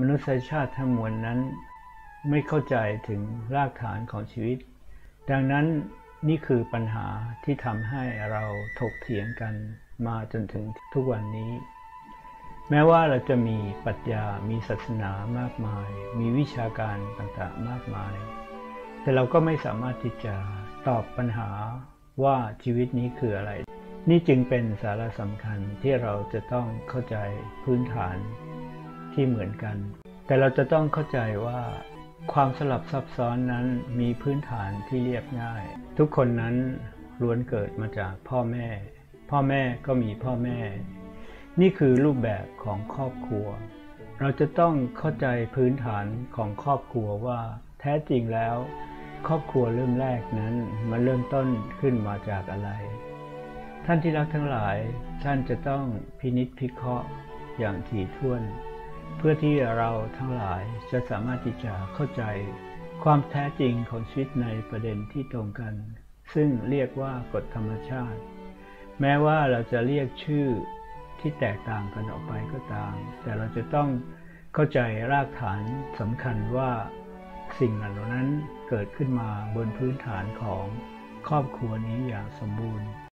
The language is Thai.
มนุษยชาติทั้งมวลนั้น ไม่เข้าใจถึงรากฐานของชีวิต ดังนั้นนี่คือปัญหาที่ทำให้เราถกเถียงกันมาจนถึงทุกวันนี้ แม้ว่าเราจะมีปรัชญา มีศาสนามากมาย มีวิชาการต่างๆมากมาย แต่เราก็ไม่สามารถที่จะตอบปัญหาว่าชีวิตนี้คืออะไร นี่จึงเป็นสาระสำคัญที่เราจะต้องเข้าใจพื้นฐาน ที่เหมือนกัน แต่เราจะต้องเข้าใจว่า ความสลับซับซ้อนนั้นมีพื้นฐานที่เรียบง่าย ทุกคนนั้นล้วนเกิดมาจากพ่อแม่ พ่อแม่ก็มีพ่อแม่ นี่คือรูปแบบของครอบครัว เราจะต้องเข้าใจพื้นฐานของครอบครัวว่าแท้จริงแล้ว ครอบครัวเริ่มแรกนั้นมันเริ่มต้นขึ้นมาจากอะไร ท่านที่รักทั้งหลายท่านจะต้องพินิจพิเคราะห์อย่างถี่ถ้วน เพื่อที่เราทั้งหลายจะสามารถที่จะเข้าใจความแท้จริงของชีวิตในประเด็นที่ตรงกัน ซึ่งเรียกว่ากฎธรรมชาติ แม้ว่าเราจะเรียกชื่อที่แตกต่างกันออกไปก็ตาม แต่เราจะต้องเข้าใจรากฐานสำคัญว่าสิ่งเหล่านั้นเกิดขึ้นมาบนพื้นฐานของครอบครัวนี้อย่างสมบูรณ์